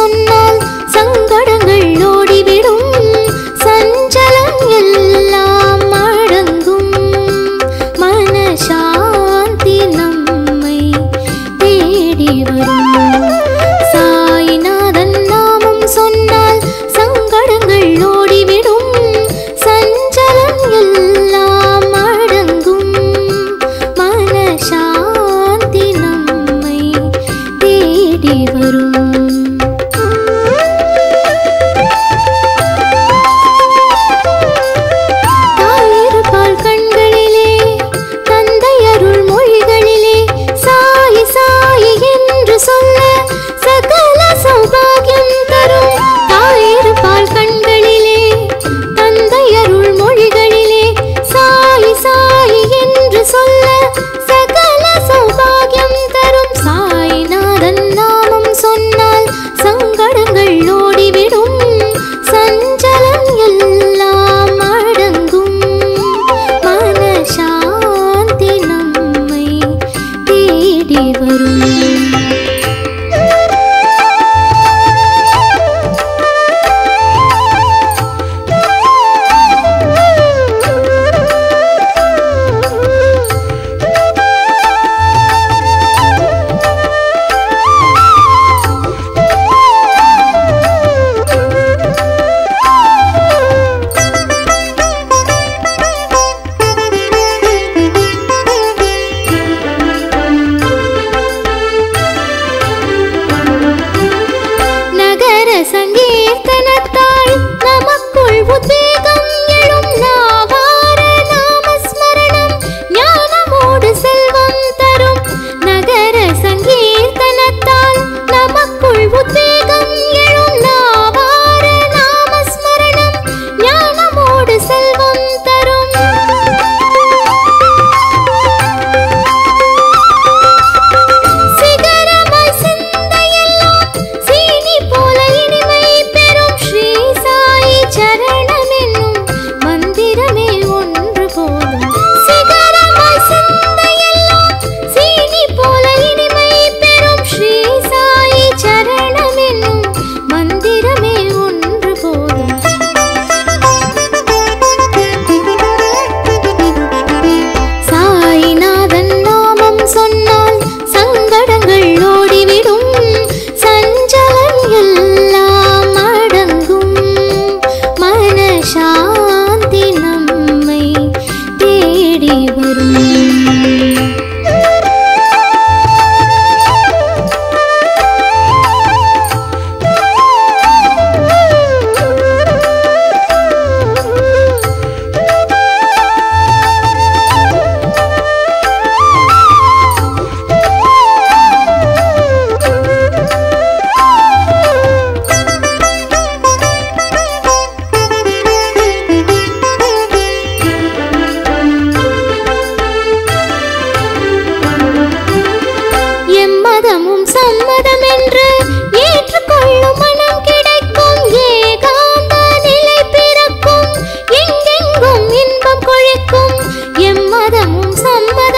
சொன்னால் சங்கடங்கள் ஓடிவிடும். சஞ்சலம் எல்லாம் அருளே எம்மதமும்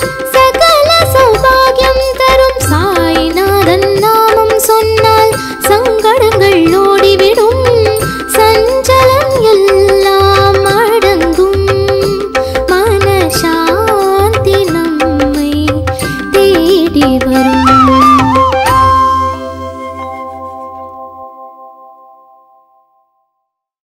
Thank you.